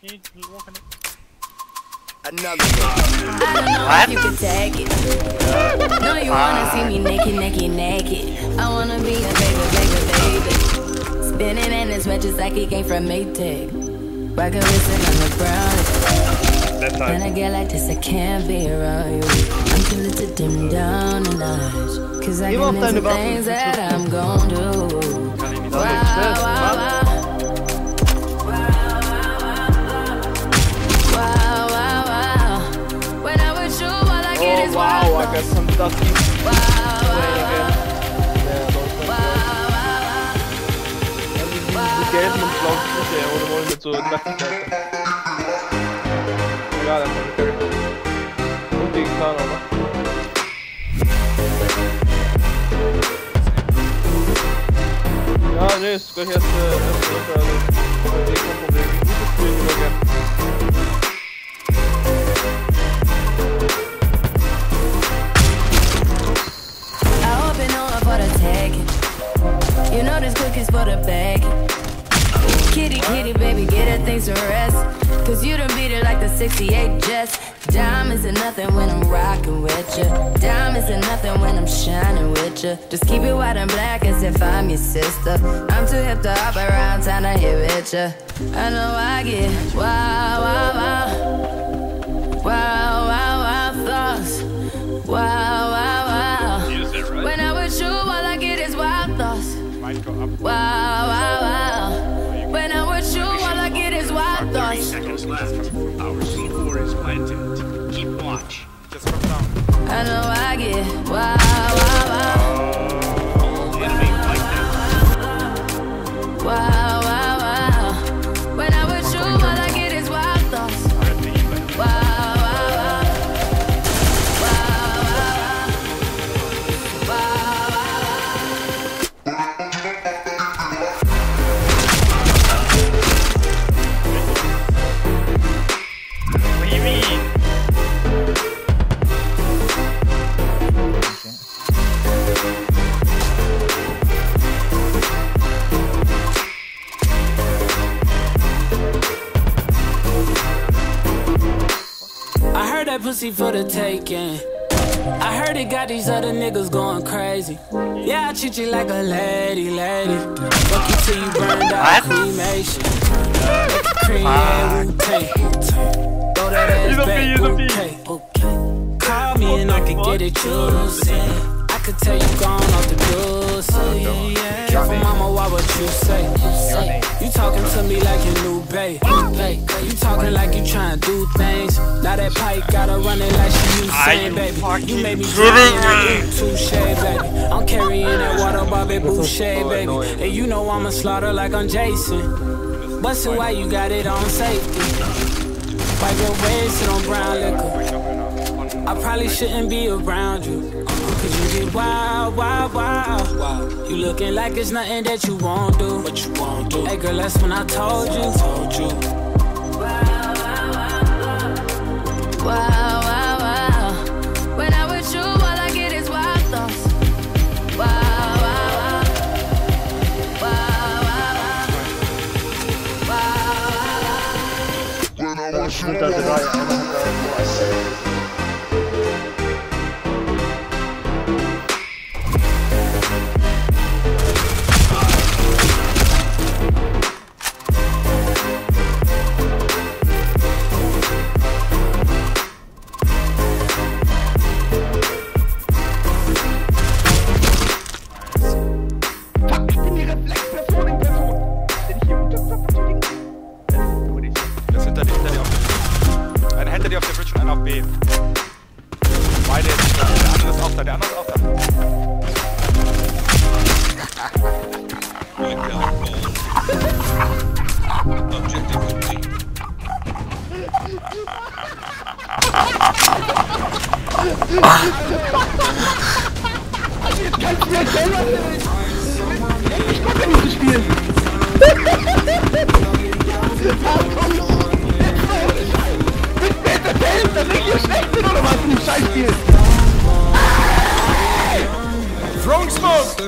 You walking it. Another I don't know if you can take it. No, you wanna see me naked, naked, naked. I wanna be a baby, baby, baby. Spinning in his red just like he came from Maytag. Rockin' listen on the ground. Left When side. I get like this, I can't be around you. I'm too little to dim down the notch. Cause I Give can up do then some about things that I'm gon' do. Kan in Wow, wow, wow. Wow, ducky. Die gelben und blauen Füße ohne Wolle mit so. Und Kahn, oder? Ja, nee, ist gleich erste, also, bei dir kein Problem. Gutes Spiel, immer gern. For the bag. Kitty, kitty, baby, get her things to rest. Cause you done beat it like the 68 Jets. Diamonds are nothing when I'm rocking with you. Diamonds are nothing when I'm shining with you. Just keep it white and black as if I'm your sister. I'm too hip to hop around, time to hit with you. I know I get wow, wow, wow. Wow, wow, wow, thoughts. Wow, Wow, wow, wow. When I'm with you, all I get is wild thoughts. seconds left. Our C4 is planted. Keep watch. Just come down. I know I get wow, wow. Pussy for the taking. I heard it got these other niggas going crazy. Yeah, I treat you like a lady, lady. Fuck you till you burned out cremation. Make it cream. Throw that ass He's a back, bee, he's a bee. okay, okay. Call me and I can get it juicy. I could tell you gone off the juice. Yeah, yeah. Careful, mama, why what you say? Say. You talking to me like your new babe. Hey, you talking like you trying to do things. Now that pipe gotta run it like she Usain, baby. You made me dream touche, baby. I'm carrying that water, Bobby Boucher, baby. And you know I'ma slaughter like I'm Jason. But so why you got it on safety? Wipe your waist, sit on brown liquor. I probably shouldn't be around you. Cause you get wild, wild, wild. You looking like it's nothing that you won't do. What you won't do. Hey girl, that's when I told you. Told you. Wow, wow, wow. When I'm with you, all I get is wild thoughts. Wow, wow, wow. Wow, wow, wow. Wow, wow, wow. Gut, dass da ja einer hat. Das Okay. Beide jetzt. Der andere ist auch da, der andere ist auch da. Objective. Jetzt kannst du mir selber Ich konnte nicht spielen. Halt! Throwing smoke!